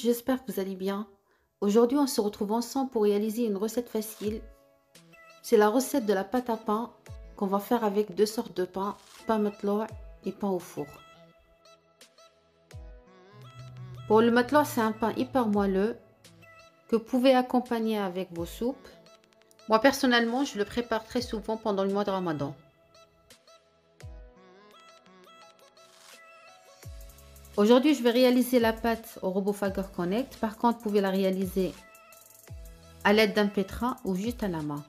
J'espère que vous allez bien. Aujourd'hui, on se retrouve ensemble pour réaliser une recette facile. C'est la recette de la pâte à pain qu'on va faire avec deux sortes de pain, pain matloa et pain au four. Pour le matloa, c'est un pain hyper moelleux que vous pouvez accompagner avec vos soupes. Moi, personnellement, je le prépare très souvent pendant le mois de Ramadan. Aujourd'hui, je vais réaliser la pâte au robot Fagor Connect. Par contre, vous pouvez la réaliser à l'aide d'un pétrin ou juste à la main.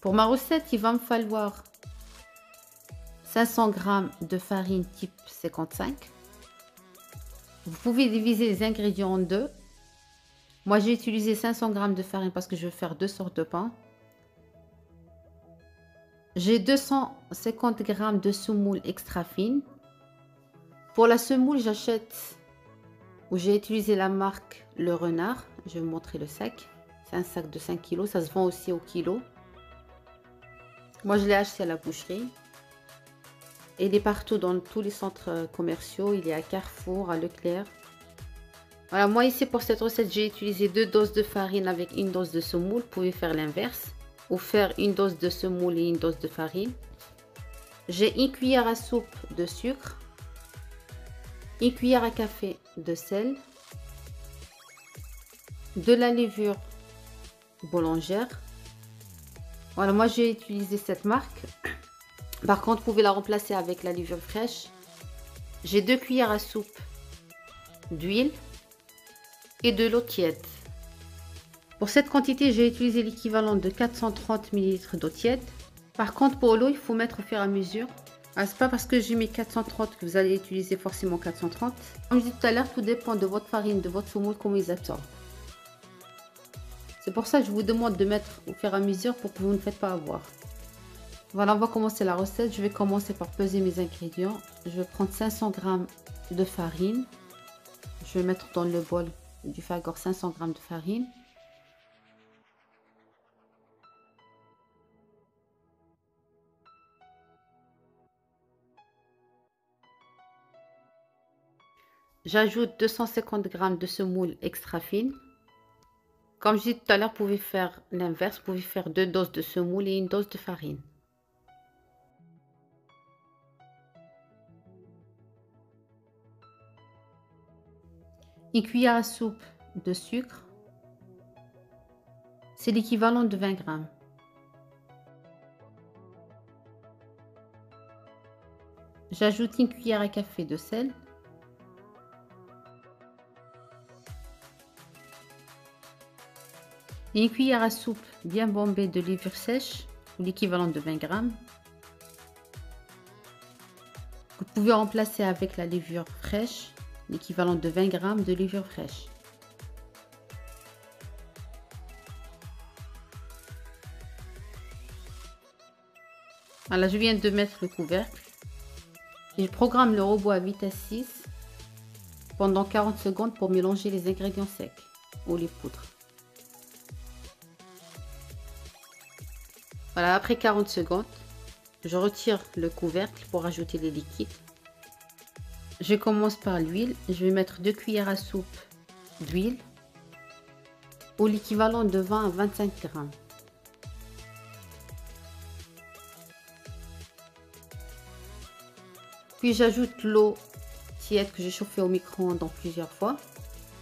Pour ma recette, il va me falloir 500 g de farine type 55. Vous pouvez diviser les ingrédients en deux. Moi, j'ai utilisé 500 g de farine parce que je vais faire deux sortes de pain. J'ai 250 g de semoule extra fine. Pour la semoule, j'achète ou j'ai utilisé la marque Le Renard. Je vais vous montrer le sac. C'est un sac de 5 kg. Ça se vend aussi au kilo. Moi, je l'ai acheté à la boucherie. il est partout dans tous les centres commerciaux. Il est à Carrefour, à Leclerc. Voilà, moi ici pour cette recette, j'ai utilisé deux doses de farine avec une dose de semoule. Vous pouvez faire l'inverse ou faire une dose de semoule et une dose de farine. J'ai une cuillère à soupe de sucre, une cuillère à café de sel, de la levure boulangère. Voilà, moi j'ai utilisé cette marque. Par contre, vous pouvez la remplacer avec la levure fraîche. J'ai deux cuillères à soupe d'huile et de l'eau tiède. Pour cette quantité, j'ai utilisé l'équivalent de 430 ml d'eau tiède. Par contre, pour l'eau, il faut mettre au fur et à mesure. Ah, c'est pas parce que j'ai mis 430 que vous allez utiliser forcément 430. Comme je disais tout à l'heure, tout dépend de votre farine, de votre semoule, comment ils absorbent. C'est pour ça que je vous demande de mettre au fur et à mesure pour que vous ne faites pas avoir. Voilà, on va commencer la recette. Je vais commencer par peser mes ingrédients. Je vais prendre 500 g de farine. Je vais mettre dans le bol du Fagor 500 g de farine. J'ajoute 250 g de semoule extra fine. Comme je disais tout à l'heure, vous pouvez faire l'inverse. Vous pouvez faire deux doses de semoule et une dose de farine. Une cuillère à soupe de sucre. C'est l'équivalent de 20 g. J'ajoute une cuillère à café de sel. Une cuillère à soupe bien bombée de levure sèche, l'équivalent de 20 g. Vous pouvez remplacer avec la levure fraîche, l'équivalent de 20 g de levure fraîche. Voilà, je viens de mettre le couvercle. Je programme le robot à vitesse 6 pendant 40 secondes pour mélanger les ingrédients secs ou les poudres. Voilà, après 40 secondes, je retire le couvercle pour ajouter les liquides. Je commence par l'huile. Je vais mettre 2 cuillères à soupe d'huile ou l'équivalent de 20 à 25 grammes. Puis j'ajoute l'eau tiède que j'ai chauffée au micro-ondes plusieurs fois.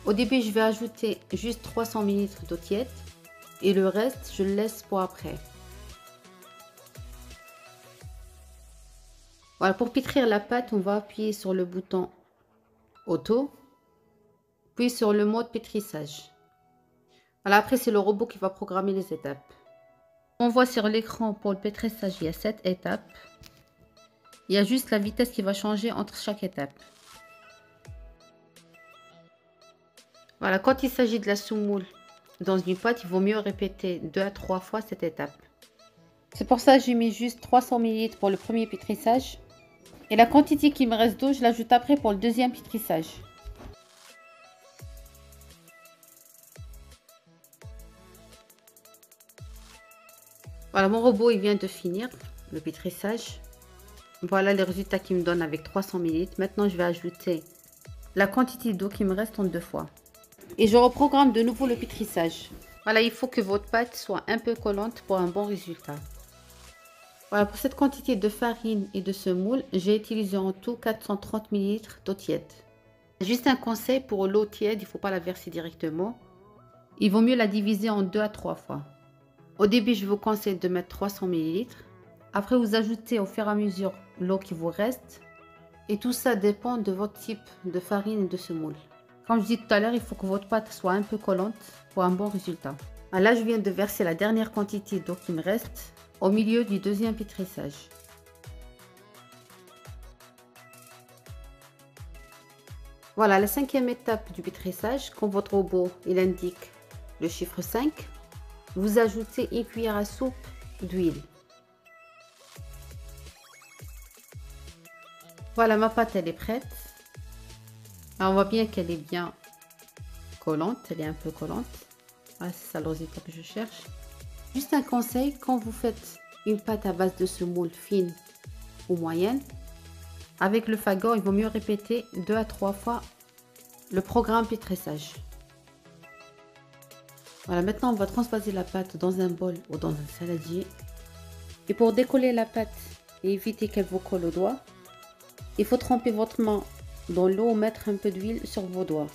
Au début, je vais ajouter juste 300 ml d'eau tiède et le reste, je le laisse pour après. Pour pétrir la pâte, on va appuyer sur le bouton auto, puis sur le mode pétrissage. Voilà, après c'est le robot qui va programmer les étapes. On voit sur l'écran pour le pétrissage, il y a 7 étapes. Il y a juste la vitesse qui va changer entre chaque étape. Voilà, quand il s'agit de la semoule dans une pâte, il vaut mieux répéter 2 à 3 fois cette étape. C'est pour ça que j'ai mis juste 300 ml pour le premier pétrissage et la quantité qui me reste d'eau, je l'ajoute après pour le deuxième pétrissage. Voilà, mon robot, il vient de finir le pétrissage. Voilà les résultats qui me donnent avec 300 ml. Maintenant, je vais ajouter la quantité d'eau qui me reste en deux fois. Et je reprogramme de nouveau le pétrissage. Voilà, il faut que votre pâte soit un peu collante pour un bon résultat. Voilà, pour cette quantité de farine et de semoule, j'ai utilisé en tout 430 ml d'eau tiède. Juste un conseil pour l'eau tiède, il ne faut pas la verser directement. Il vaut mieux la diviser en deux à trois fois. Au début, je vous conseille de mettre 300 ml. Après, vous ajoutez au fur et à mesure l'eau qui vous reste. Et tout ça dépend de votre type de farine et de semoule. Comme je dis tout à l'heure, il faut que votre pâte soit un peu collante pour un bon résultat. Là, je viens de verser la dernière quantité d'eau qui me reste au milieu du deuxième pétrissage. Voilà la cinquième étape du pétrissage. Quand votre robot il indique le chiffre 5, vous ajoutez une cuillère à soupe d'huile. Voilà, ma pâte, elle est prête. on voit bien qu'elle est bien collante, elle est un peu collante. Ah, c'est ça le que je cherche. Juste un conseil, quand vous faites une pâte à base de semoule fine ou moyenne, avec le fagot, il vaut mieux répéter deux à trois fois le programme pétrissage. Voilà, maintenant on va transvaser la pâte dans un bol ou dans un saladier. Et pour décoller la pâte et éviter qu'elle vous colle aux doigts, il faut tremper votre main dans l'eau ou mettre un peu d'huile sur vos doigts.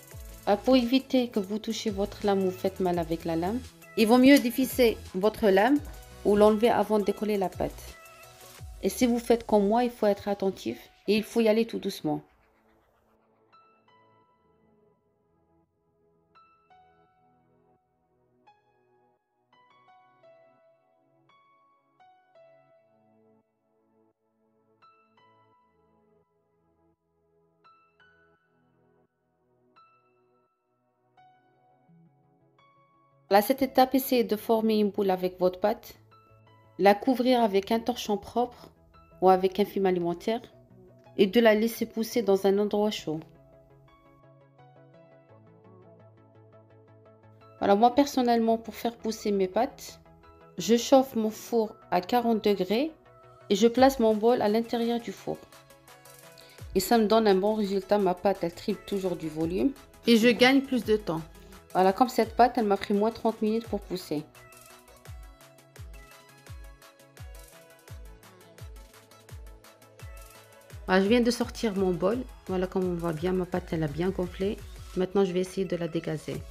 Ah, pour éviter que vous touchiez votre lame ou faites mal avec la lame, il vaut mieux dévisser votre lame ou l'enlever avant de décoller la pâte. Et si vous faites comme moi, il faut être attentif et il faut y aller tout doucement. À cette étape, essayez de former une boule avec votre pâte, la couvrir avec un torchon propre ou avec un film alimentaire et de la laisser pousser dans un endroit chaud. Voilà, moi personnellement, pour faire pousser mes pâtes, je chauffe mon four à 40 degrés et je place mon bol à l'intérieur du four. Et ça me donne un bon résultat, ma pâte elle triple toujours du volume et je gagne plus de temps. Voilà, comme cette pâte, elle m'a pris moins 30 minutes pour pousser. je viens de sortir mon bol. Voilà comme on voit bien, ma pâte, elle a bien gonflé. Maintenant, je vais essayer de la dégazer.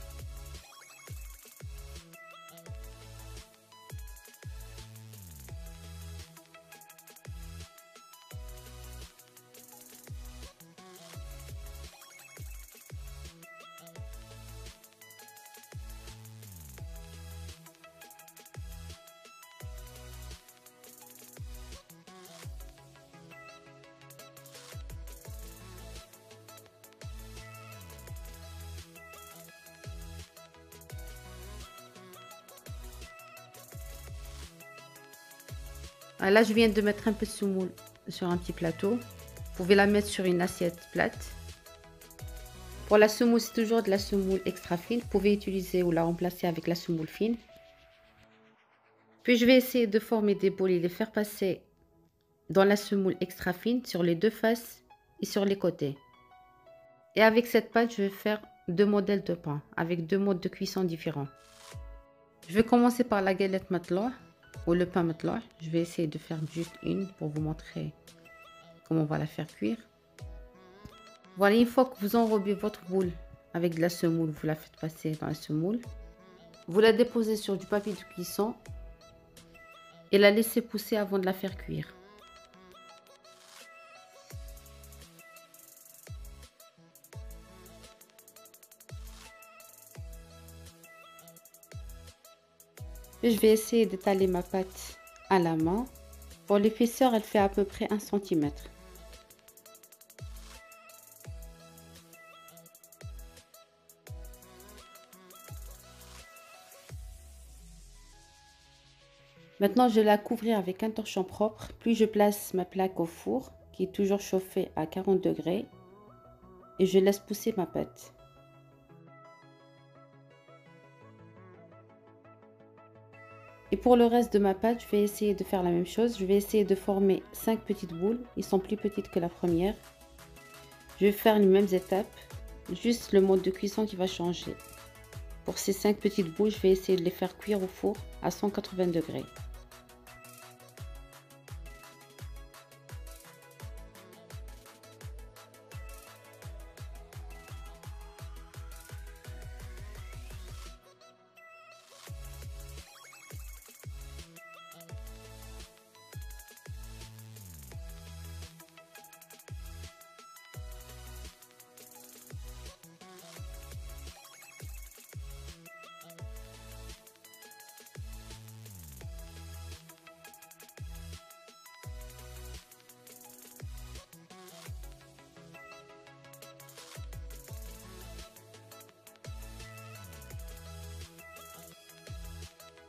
Là, je viens de mettre un peu de semoule sur un petit plateau. Vous pouvez la mettre sur une assiette plate. Pour la semoule, c'est toujours de la semoule extra fine. Vous pouvez utiliser ou la remplacer avec la semoule fine. Puis je vais essayer de former des boules et les faire passer dans la semoule extra fine sur les deux faces et sur les côtés. Et avec cette pâte, je vais faire deux modèles de pain avec deux modes de cuisson différents. Je vais commencer par la galette matelas ou le pain matelas. Je vais essayer de faire juste une pour vous montrer comment on va la faire cuire. Voilà, une fois que vous enrobez votre boule avec de la semoule, vous la faites passer dans la semoule. Vous la déposez sur du papier de cuisson et la laissez pousser avant de la faire cuire. Je vais essayer d'étaler ma pâte à la main. Pour l'épaisseur, elle fait à peu près 1 cm. Maintenant, je vais la couvrir avec un torchon propre. Puis je place ma plaque au four qui est toujours chauffé à 40 degrés. Et je laisse pousser ma pâte. Pour le reste de ma pâte, je vais essayer de faire la même chose. Je vais essayer de former 5 petites boules. Ils sont plus petites que la première. Je vais faire les mêmes étapes. Juste le mode de cuisson qui va changer. Pour ces 5 petites boules, je vais essayer de les faire cuire au four à 180 degrés.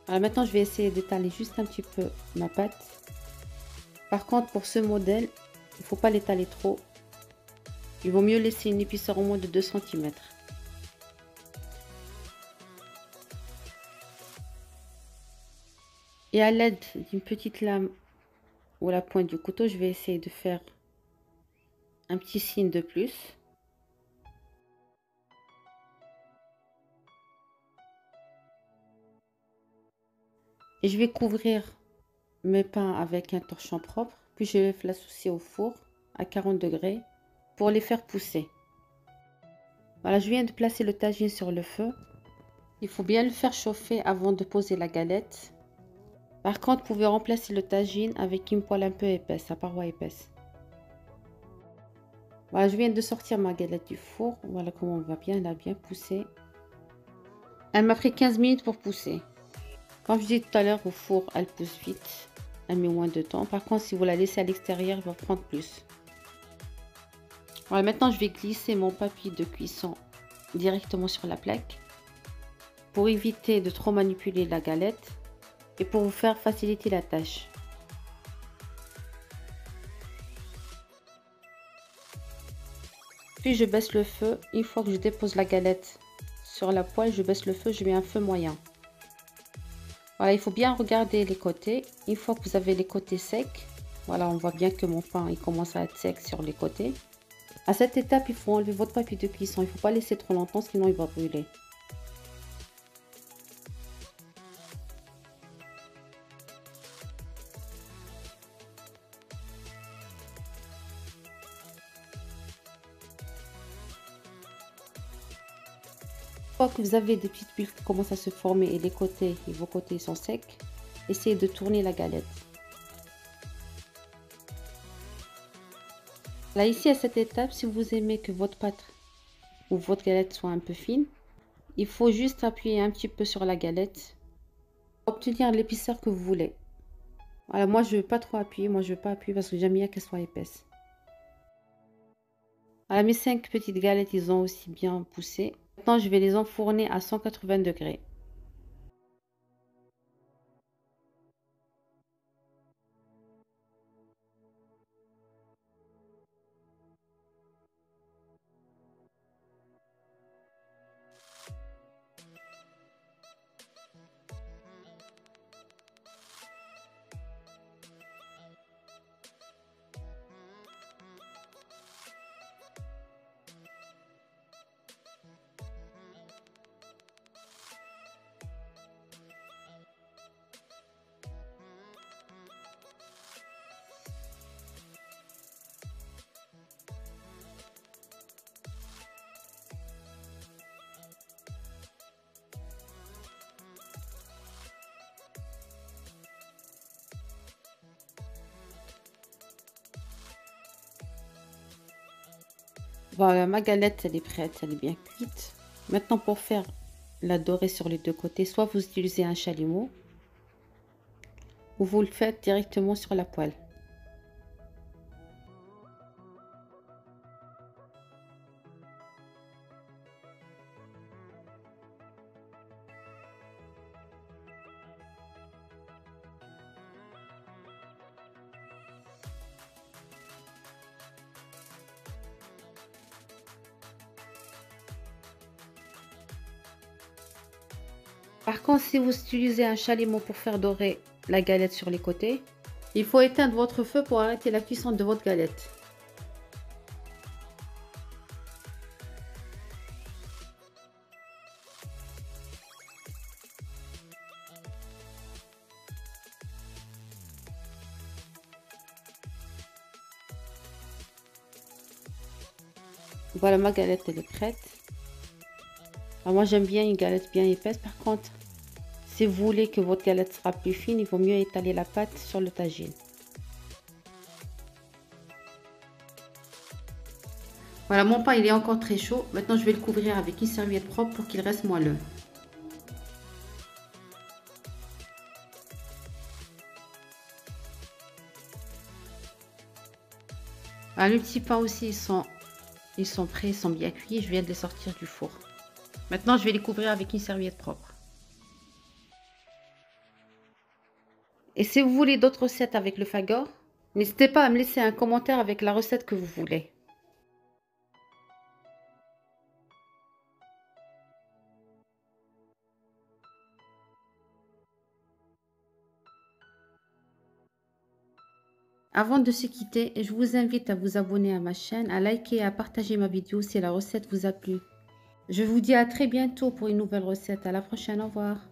Alors maintenant, je vais essayer d'étaler juste un petit peu ma pâte. Par contre, pour ce modèle, il ne faut pas l'étaler trop. Il vaut mieux laisser une épaisseur au moins de 2 cm. Et à l'aide d'une petite lame ou la pointe du couteau, je vais essayer de faire un petit signe de plus. Et je vais couvrir mes pains avec un torchon propre. Puis je vais l'associer au four à 40 degrés pour les faire pousser. Voilà, je viens de placer le tagine sur le feu. Il faut bien le faire chauffer avant de poser la galette. Par contre, vous pouvez remplacer le tagine avec une poêle un peu épaisse, à paroi épaisse. Voilà, je viens de sortir ma galette du four. Voilà comment on va bien, elle a bien poussé. Elle m'a pris 15 minutes pour pousser. Comme je dis tout à l'heure, au four, elle pousse vite. Elle met moins de temps. Par contre, si vous la laissez à l'extérieur, elle va prendre plus. Voilà, maintenant, je vais glisser mon papier de cuisson directement sur la plaque pour éviter de trop manipuler la galette et pour vous faire faciliter la tâche. Puis je baisse le feu. Une fois que je dépose la galette sur la poêle, je baisse le feu, je mets un feu moyen. Voilà, il faut bien regarder les côtés. Une fois que vous avez les côtés secs, voilà, on voit bien que mon pain il commence à être sec sur les côtés. À cette étape, il faut enlever votre papier de cuisson. Il ne faut pas laisser trop longtemps, sinon il va brûler. Que vous avez des petites bulles qui commencent à se former et les côtés et vos côtés sont secs, essayez de tourner la galette. Là ici à cette étape, si vous aimez que votre pâte ou votre galette soit un peu fine, il faut juste appuyer un petit peu sur la galette obtenir l'épaisseur que vous voulez. Voilà, moi je ne veux pas trop appuyer, moi je veux pas appuyer parce que j'aime bien qu'elle soit épaisse. Voilà, mes cinq petites galettes, ils ont aussi bien poussé. Maintenant, je vais les enfourner à 180 degrés. Voilà, ma galette, elle est prête, elle est bien cuite. Maintenant, pour faire la dorée sur les deux côtés, soit vous utilisez un chalumeau, ou vous le faites directement sur la poêle. Par contre, si vous utilisez un chalumeau pour faire dorer la galette sur les côtés, il faut éteindre votre feu pour arrêter la cuisson de votre galette. Voilà, ma galette, elle est prête. Alors moi, j'aime bien une galette bien épaisse. Par contre, si vous voulez que votre galette sera plus fine, il vaut mieux étaler la pâte sur le tagine. Voilà, mon pain, il est encore très chaud. Maintenant, je vais le couvrir avec une serviette propre pour qu'il reste moelleux. Ah, le petit pain aussi, ils sont ils sont prêts, ils sont bien cuits. Je viens de les sortir du four. Maintenant, je vais les couvrir avec une serviette propre. Si vous voulez d'autres recettes avec le fagor, n'hésitez pas à me laisser un commentaire avec la recette que vous voulez. Avant de se quitter, je vous invite à vous abonner à ma chaîne, à liker et à partager ma vidéo si la recette vous a plu. Je vous dis à très bientôt pour une nouvelle recette. À la prochaine, au revoir.